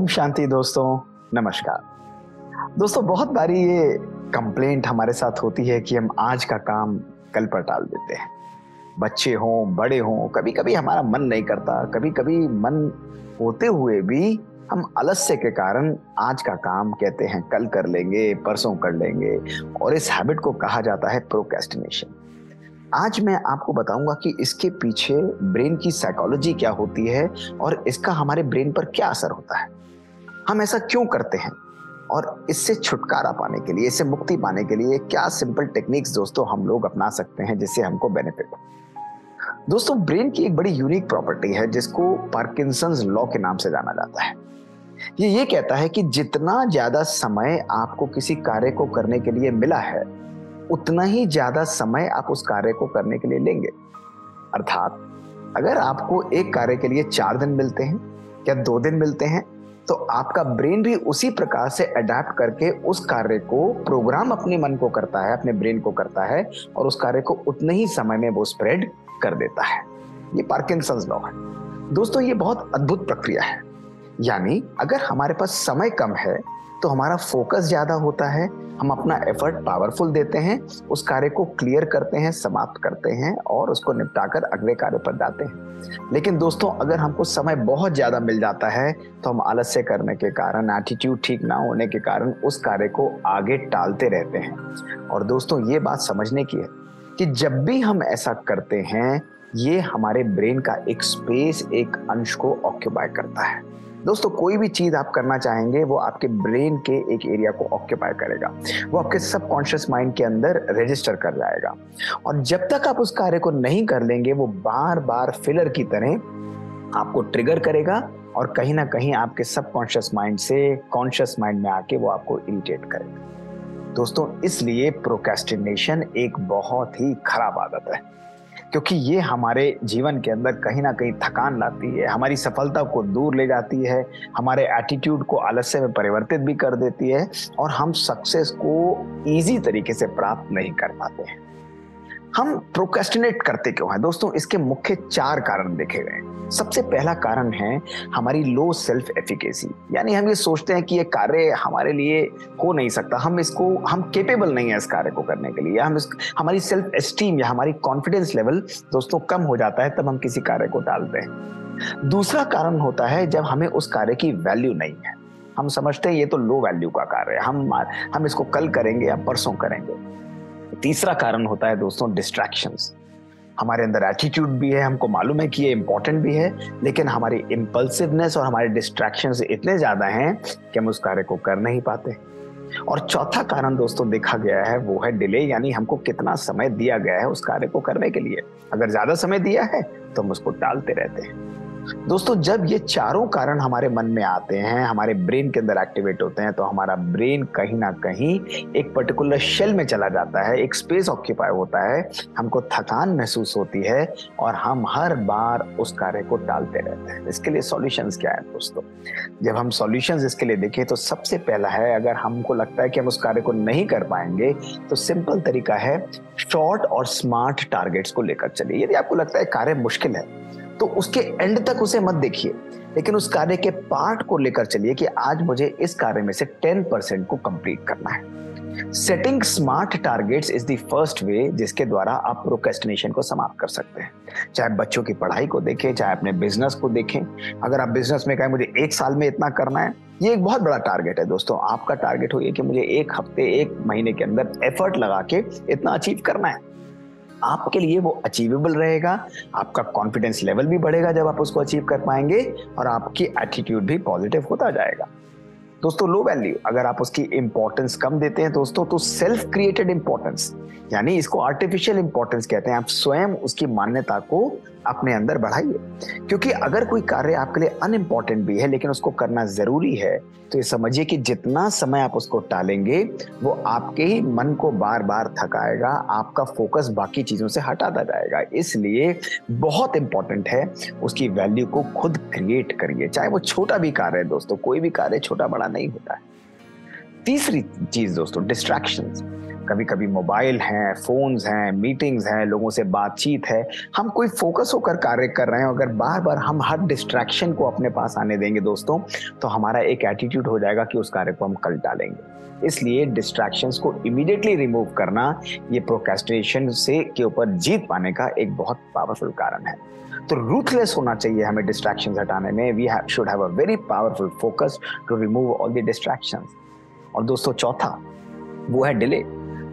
ओम शांति दोस्तों, नमस्कार। दोस्तों, बहुत बारी ये कंप्लेंट हमारे साथ होती है कि हम आज का काम कल पर टाल देते हैं। बच्चे हों, बड़े हों कभी कभी हमारा मन नहीं करता कभी कभी मन होते हुए भी हम आलस्य के कारण आज का काम कहते हैं, कल कर लेंगे, परसों कर लेंगे, और इस हैबिट को कहा जाता है प्रोकेस्टिनेशन आज मैं आपको बताऊँगा कि इसके पीछे ब्रेन की साइकोलॉजी क्या होती है और इसका हमारे ब्रेन पर क्या असर होता है। हम ऐसा क्यों करते हैं? और इससे छुटकारा पाने के लिए, इससे मुक्ति पाने के लिए क्या सिंपल टेक्निक्स दोस्तों हम लोग अपना सकते हैं जिससे हमको बेनिफिट दोस्तों ब्रेन की एक बड़ी यूनिक प्रॉपर्टी है जिसको पार्किंसंस लॉ के नाम से जाना जाता है। ये ये कहता है कि जितना ज़्यादा समय आपको किसी कार्य को करने के लिए मिला है, उतना ही ज़्यादा समय आप उस कार्य को करने के लिए लेंगे। अर्थात, अगर आपको एक कार्य के लिए चार दिन मिलते हैं, या दो दिन मिलते हैं तो आपका ब्रेन भी उसी प्रकार से अडेप्ट करके उस कार्य को प्रोग्राम अपने मन को करता है, अपने ब्रेन को करता है और उस कार्य को उतने ही समय में वो स्प्रेड कर देता है। ये पार्किंसंस लॉ है। दोस्तों, ये बहुत अद्भुत प्रक्रिया है। यानी अगर हमारे पास समय कम है तो हमारा फोकस ज़्यादा होता है, हम अपना एफर्ट पावरफुल देते हैं, उस कार्य को क्लियर करते हैं, समाप्त करते हैं और उसको निपटाकर अगले कार्य पर जाते हैं। लेकिन दोस्तों, अगर हमको समय बहुत ज़्यादा मिल जाता है तो हम आलस्य करने के कारण एटीट्यूड ठीक ना होने के कारण उस कार्य को आगे टालते रहते हैं। और दोस्तों, ये बात समझने की है कि जब भी हम ऐसा करते हैं, ये हमारे ब्रेन का एक स्पेस एक अंश को ऑक्यूपाई करता है। दोस्तों, कोई भी चीज़ आप करना चाहेंगे, वो आपके ब्रेन के एक एरिया को ऑक्यूपाई करेगा। वो आपके सबकॉन्शियस माइंड के अंदर रजिस्टर कर जाएगा। और जब तक आप उस कार्य को नहीं कर लेंगे, वो बार बार फिलर की तरह आपको ट्रिगर करेगा और कहीं ना कहीं आपके सबकॉन्शियस माइंड से कॉन्शियस माइंड में आके वो आपको इरिटेट करेगा। दोस्तों, इसलिए प्रोकेस्टिनेशन एक बहुत ही खराब आदत है। क्योंकि ये हमारे जीवन के अंदर कहीं ना कहीं थकान लाती है, हमारी सफलता को दूर ले जाती है, हमारे एटीट्यूड को आलस्य में परिवर्तित भी कर देती है और हम सक्सेस को इजी तरीके से प्राप्त नहीं कर पाते हैं। हम प्रोकेस्टिनेट करते क्यों हैं? दोस्तों, इसके मुख्य चार कारण देखे गए सबसे पहला कारण है हमारी लो सेल्फ एफिकेसी यानी हम ये सोचते हैं कि ये कार्य हमारे लिए हो नहीं सकता। हम इसको, हम केपेबल नहीं है इस कार्य को करने के लिए। हम इस, हमारी सेल्फ एस्टीम या हमारी कॉन्फिडेंस लेवल दोस्तों कम हो जाता है, तब हम किसी कार्य को टालते हैं। दूसरा कारण होता है जब हमें उस कार्य की वैल्यू नहीं है। हम समझते हैं ये तो लो वैल्यू का कार्य है। हम हम इसको कल करेंगे या परसों करेंगे। तीसरा कारण होता है दोस्तों डिस्ट्रैक्शंस हमारे अंदर एटीट्यूड भी है, हमको मालूम है कि ये इंपॉर्टेंट भी है, लेकिन हमारी इम्पल्सिवनेस और हमारे डिस्ट्रैक्शन इतने ज़्यादा हैं कि हम उस कार्य को कर नहीं पाते। और चौथा कारण दोस्तों देखा गया है, वो है डिले यानी हमको कितना समय दिया गया है उस कार्य को करने के लिए। अगर ज़्यादा समय दिया है तो हम उसको टालते रहते हैं। दोस्तों, जब ये चारों कारण हमारे मन में आते हैं, हमारे ब्रेन के अंदर एक्टिवेट होते हैं तो हमारा ब्रेन कहीं ना कहीं एक पर्टिकुलर शेल में चला जाता है, एक स्पेस ऑक्यूपाई होता है, हमको थकान महसूस होती है और हम हर बार उस कार्य को टालते रहते हैं। इसके लिए सॉल्यूशंस क्या है दोस्तों? जब हम सॉल्यूशंस इसके लिए देखें तो सबसे पहला है, अगर हमको लगता है कि हम उस कार्य को नहीं कर पाएँगे तो सिंपल तरीका है शॉर्ट और स्मार्ट टारगेट्स को लेकर चलिए। यदि आपको लगता है कार्य मुश्किल है तो उसके एंड तक उसे मत देखिए। लेकिन उस कार्य के पार्ट को लेकर चलिए कि आज मुझे इस कार्य में से टेन परसेंट को कंप्लीट करना है। Setting smart targets is the first way जिसके द्वारा आप प्रोकेस्टिनेशन को समाप्त कर सकते हैं। चाहे बच्चों की पढ़ाई को देखें, चाहे अपने बिज़नेस को देखें। अगर आप बिज़नेस में कहें, मुझे एक साल में इतना करना है, ये एक बहुत बड़ा टारगेट है दोस्तों। आपका टारगेट हो ये कि मुझे एक हफ़्ते, एक महीने के अंदर एफर्ट लगा के इतना अचीव करना है। आपके लिए वो अचीवेबल रहेगा। आपका कॉन्फिडेंस लेवल भी बढ़ेगा जब आप उसको अचीव कर पाएँगे और आपकी एटीट्यूड भी पॉजिटिव होता जाएगा। दोस्तों लो वैल्यू अगर आप उसकी इंपॉर्टेंस कम देते हैं दोस्तों तो सेल्फ क्रिएटेड इंपॉर्टेंस यानी इसको आर्टिफिशियल इंपॉर्टेंस कहते हैं। आप स्वयं उसकी मान्यता को अपने अंदर बढ़ाइए। क्योंकि अगर कोई कार्य आपके लिए अनइम्पॉर्टेंट भी है, लेकिन उसको करना ज़रूरी है तो ये समझिए कि जितना समय आप उसको टालेंगे, वो आपके ही मन को बार बार थकाएगा, आपका फोकस बाकी चीज़ों से हटाता जाएगा। इसलिए बहुत इंपॉर्टेंट है उसकी वैल्यू को खुद क्रिएट करिए। चाहे वो छोटा भी कार्य है दोस्तों, कोई भी कार्य छोटा बड़ा नहीं होता है। तीसरी चीज़ दोस्तों डिस्ट्रैक्शन कभी कभी मोबाइल हैं, फोन्स हैं, मीटिंग्स हैं, लोगों से बातचीत है। हम कोई फोकस होकर कार्य कर रहे हैं, अगर बार बार हम हर डिस्ट्रैक्शन को अपने पास आने देंगे दोस्तों तो हमारा एक एटीट्यूड हो जाएगा कि उस कार्य को हम कल डालेंगे इसलिए डिस्ट्रैक्शंस को इमीडिएटली रिमूव करना, ये प्रोकेस्टिनेशन से के ऊपर जीत पाने का एक बहुत पावरफुल कारण है। तो रूथलेस होना चाहिए हमें डिस्ट्रैक्शंस हटाने में। We should have a very powerful focus to remove all the distractions और दोस्तों, चौथा, वो है डिले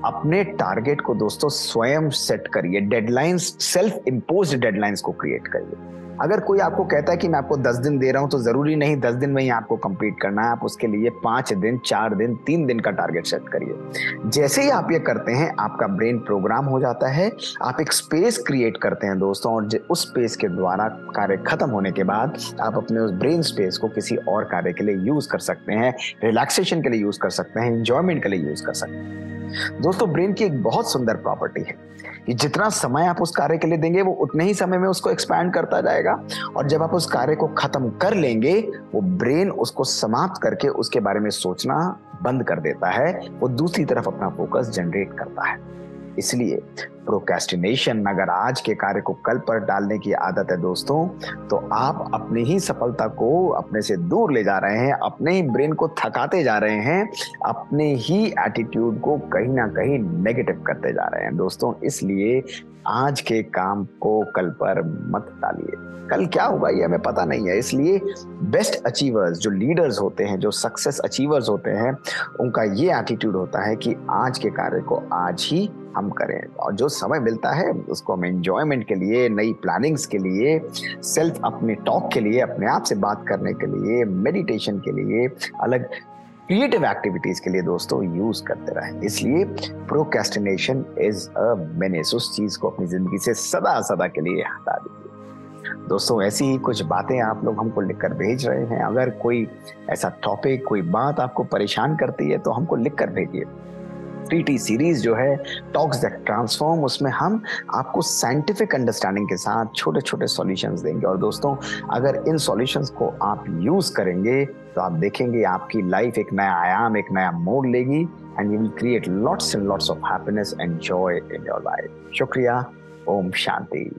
अपने टारगेट को दोस्तों स्वयं सेट करिए। डेडलाइंस सेल्फ इम्पोज डेडलाइंस को क्रिएट करिए। अगर कोई आपको कहता है कि मैं आपको दस दिन दे रहा हूँ तो ज़रूरी नहीं, दस दिन में ही आपको कंप्लीट करना है। आप उसके लिए पाँच दिन, चार दिन, तीन दिन का टारगेट सेट करिए। जैसे ही आप ये करते हैं, आपका ब्रेन प्रोग्राम हो जाता है। आप एक स्पेस क्रिएट करते हैं दोस्तों, और उस स्पेस के द्वारा कार्य खत्म होने के बाद आप अपने उस ब्रेन स्पेस को किसी और कार्य के लिए यूज़ कर सकते हैं रिलैक्सेशन के लिए यूज़ कर सकते हैं इंजॉयमेंट के लिए यूज़ कर सकते हैं। दोस्तों ब्रेन की एक बहुत सुंदर प्रॉपर्टी है। जितना समय आप उस कार्य के लिए देंगे, वो उतने ही समय में उसको एक्सपैंड करता जाएगा। और जब आप उस कार्य को खत्म कर लेंगे, वो ब्रेन उसको समाप्त करके उसके बारे में सोचना बंद कर देता है। वो दूसरी तरफ़ अपना फोकस जनरेट करता है। इसलिए प्रोकेस्टिनेशन अगर आज के कार्य को कल पर डालने की आदत है दोस्तों तो आप अपनी ही सफलता को अपने से दूर ले जा रहे हैं, अपने ही ब्रेन को थकाते जा रहे हैं, अपने ही एटीट्यूड को कहीं ना कहीं नेगेटिव करते जा रहे हैं। दोस्तों, इसलिए आज के काम को कल पर मत डालिए कल क्या होगा ये हमें पता नहीं है, इसलिए बेस्ट अचीवर्स जो लीडर्स होते हैं, जो सक्सेस अचीवर्स होते हैं, उनका ये एटीट्यूड होता है कि आज के कार्य को आज ही हम करें। और जो समय मिलता है, उसको हम एंजॉयमेंट के लिए, नई प्लानिंग्स के लिए सेल्फ अपने टॉक के लिए, अपने आप से बात करने के लिए मेडिटेशन के लिए, अलग क्रिएटिव एक्टिविटीज़ के लिए दोस्तों यूज़ करते रहे। इसलिए प्रोकेस्टिनेशन इज़ अ मेनेस उस चीज़ को अपनी ज़िंदगी से सदा सदा के लिए हटा दीजिए। दोस्तों, ऐसी ही कुछ बातें आप लोग हमको लिखकर भेज रहे हैं। अगर कोई ऐसा टॉपिक कोई बात आपको परेशान करती है तो हमको लिखकर भेजिए। टी सीरीज़ जो है टॉक्स दैट ट्रांसफॉर्म उसमें हम आपको साइंटिफिक अंडरस्टैंडिंग के साथ छोटे छोटे सॉल्यूशंस देंगे। और दोस्तों, अगर इन सॉल्यूशंस को आप यूज़ करेंगे तो आप देखेंगे आपकी लाइफ एक नया आयाम, एक नया मोड लेगी and you will create lots and lots of happiness and joy in your life शुक्रिया, ओम शांति।